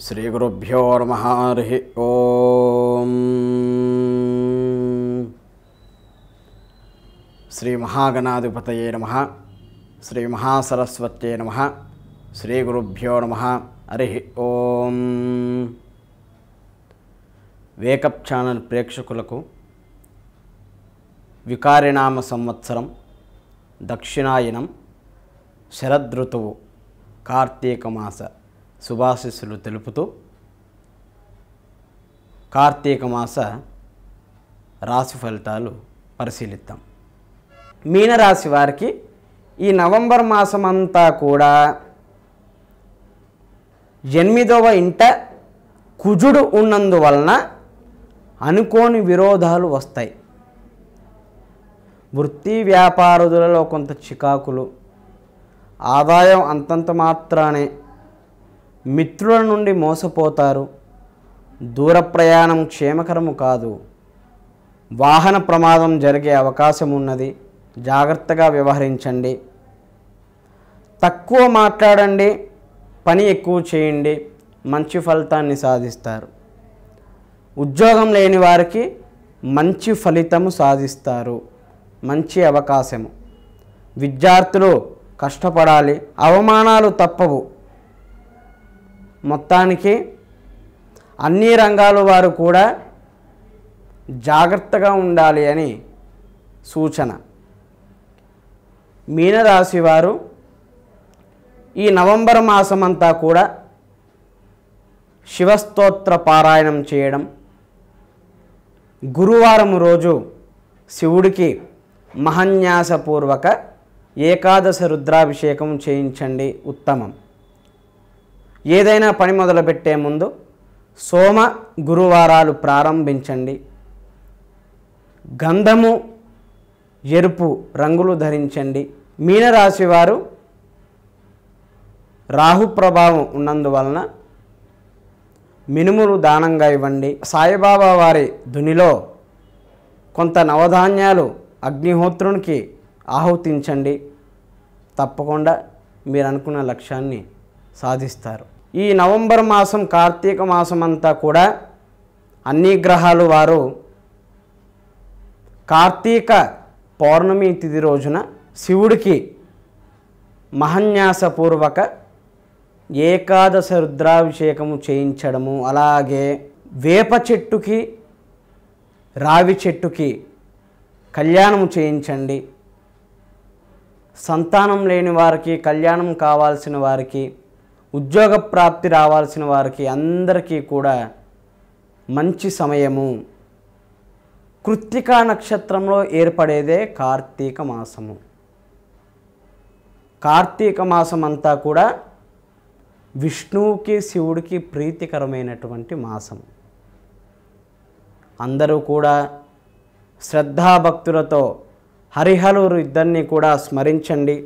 శ్రీ గురుభ్యో నమ హరి ఓం. శ్రీ మహాగణాధిపతయే నమ శ్రీ మహాసరస్వత్యే నమ శ్రీ గురుభ్యో నమ హరి ఓం. వేకప్ ఛానల్ ప్రేక్షకులకు వికారినామ సంవత్సరం దక్షిణాయనం శరదృతువు కార్తీక మాస. శుభాశిస్సులు తెలుపుతూ కార్తీక మాస రాశి ఫలితాలు పరిశీలిద్దాం. మీనరాశి వారికి ఈ నవంబర్ మాసం అంతా కూడా ఎనిమిదవ ఇంట కుజుడు ఉన్నందువలన అనుకోని విరోధాలు వస్తాయి. వృత్తి వ్యాపారులలో కొంత చికాకులు ఆదాయం అంతంత మాత్రానే మిత్రుల నుండి మోసపోతారు. దూర ప్రయాణం క్షేమకరము కాదు. వాహన ప్రమాదం జరిగే అవకాశం ఉన్నది. జాగ్రత్తగా వ్యవహరించండి. తక్కువ మాట్లాడండి. పని ఎక్కువ చేయండి. మంచి ఫలితాన్ని సాధిస్తారు. ఉద్యోగం లేని వారికి మంచి ఫలితము సాధిస్తారు. మంచి అవకాశము. విద్యార్థులు కష్టపడాలి. అవమానాలు తప్పవు. మొత్తానికి అన్ని రంగాల వారు కూడా జాగ్రత్తగా ఉండాలి అని సూచన. మీనరాశి వారు ఈ నవంబర్ మాసమంతా కూడా శివస్తోత్ర పారాయణం చేయడం గురువారం రోజు శివుడికి మహన్యాసపూర్వక ఏకాదశ రుద్రాభిషేకం చేయించండి ఉత్తమం. ఏదైనా పని మొదలుపెట్టే ముందు సోమ గురువారాలు ప్రారంభించండి. గంధము ఎరుపు రంగులు ధరించండి. మీనరాశి వారు రాహు ప్రభావం ఉన్నందువలన మినుములు దానంగా ఇవ్వండి. సాయిబాబా వారి ధునిలో కొంత నవధాన్యాలు అగ్నిహోత్రునికి ఆహుతించండి. తప్పకుండా మీరు అనుకున్న లక్ష్యాన్ని సాధిస్తారు. ఈ నవంబర్ మాసం కార్తీక మాసం అంతా కూడా అన్ని గ్రహాలు వారు కార్తీక పౌర్ణమి తిథి రోజున శివుడికి మహన్యాసపూర్వక ఏకాదశ రుద్రాభిషేకము చేయించడము అలాగే వేప చెట్టుకి రావి చెట్టుకి కళ్యాణము చేయించండి. సంతానం లేని వారికి కళ్యాణం కావాల్సిన వారికి ఉద్యోగ ప్రాప్తి రావాల్సిన వారికి అందరికీ కూడా మంచి సమయము. కృత్తికా నక్షత్రంలో ఏర్పడేదే కార్తీక మాసము. కార్తీక మాసం అంతా కూడా విష్ణువుకి శివుడికి ప్రీతికరమైనటువంటి మాసం అందరూ కూడా శ్రద్ధాభక్తులతో హరిహరు ఇద్దరిని కూడా స్మరించండి.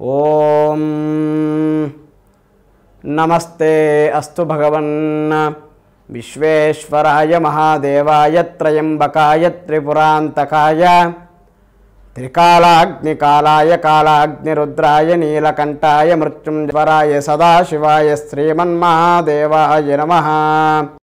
ఓ नमस्ते अस्तु भगवन्। विश्वेश्वराय महादेवाय त्रयम्बकाय त्रिपुरान्तकाय। त्रिकालाग्निकालाय कालाग्निरुद्राय नीलकण्ठाय मृत्युञ्जराय सदाशिवाय श्रीमन्महादेवाय नमः।